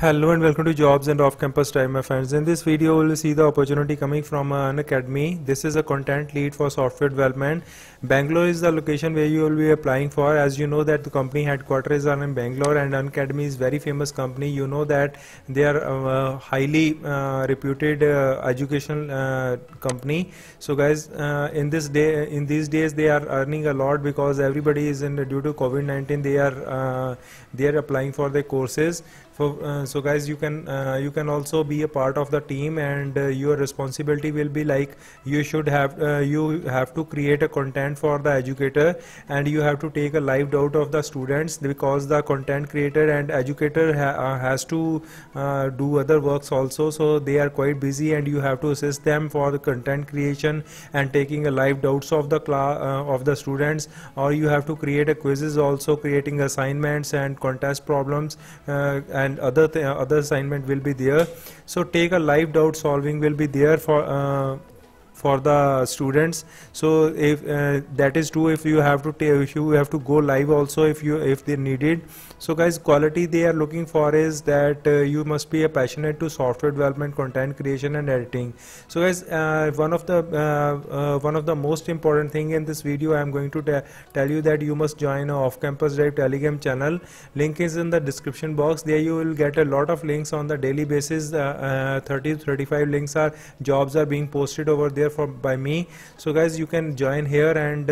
Hello and welcome to Jobs and Off Campus Time, my friends. In this video, we'll see the opportunity coming from Unacademy. This is a content lead for software development. Bangalore is the location where you will be applying for. As you know that the company headquarters are in Bangalore and Unacademy is very famous company. You know that they are a highly uh, reputed uh, education uh, company. So guys, uh, in this day, in these days, they are earning a lot because everybody is in due to COVID-19. They are uh, they are applying for their courses. For, uh, so guys you can uh, you can also be a part of the team and uh, your responsibility will be like you should have uh, you have to create a content for the educator and you have to take a live doubt of the students because the content creator and educator ha uh, has to uh, do other works also. So they are quite busy and you have to assist them for the content creation and taking a live doubts of the class of the students or you have to create a quizzes also creating assignments and contest problems and other other assignment will be there. So take a live doubt solving will be there for uh, for the students. So if uh, that is true if you have to if you have to go live also if you if they need it. So guys quality they are looking for is that uh, you must be a passionate to software development content creation and editing. So guys uh, one of the uh, uh, one of the most important thing in this video i am going to tell you that you must join a off campus drive telegram channel. Link is in the description box. There you will get a lot of links on the daily basis. Uh, 30 35 links are jobs are being posted over there for by me so guys you can join here and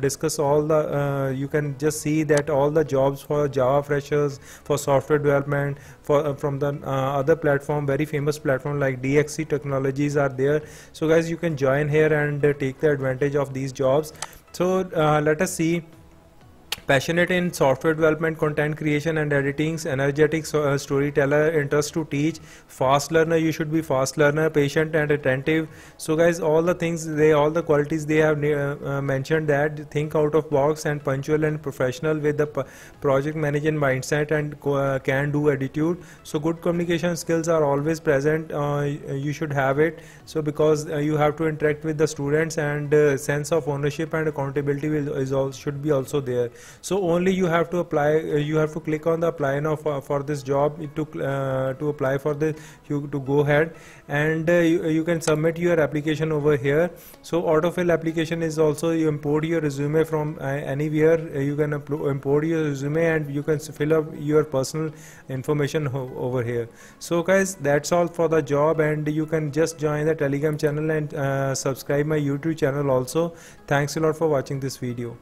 discuss all the you can just see that all the jobs for Java freshers, for software development, for uh, from the uh, other platform, very famous platform like DXC Technologies are there. So guys, you can join here and uh, take the advantage of these jobs. So uh, let us see passionate in software development content creation and editing energetic so, uh, storyteller interest to teach fast learner you should be fast learner patient and attentive. So guys all the things they all the qualities they have uh, uh, mentioned that think out of box and punctual and professional with the project management mindset and uh, can do attitude. So good communication skills are always present uh, you should have it. So because you have to interact with the students and sense of ownership and accountability will, is all should be also there so only you have to apply uh, you have to click on the apply now for, for this job to uh, to apply for the you to go ahead. And uh, you, you, can submit your application over here. So autofill application is also you import your resume from uh, anywhere. You can import your resume and you can fill up your personal information over here. So guys that's all for the job and you can just join the telegram channel and uh, subscribe my youtube channel also. Thanks a lot for watching this video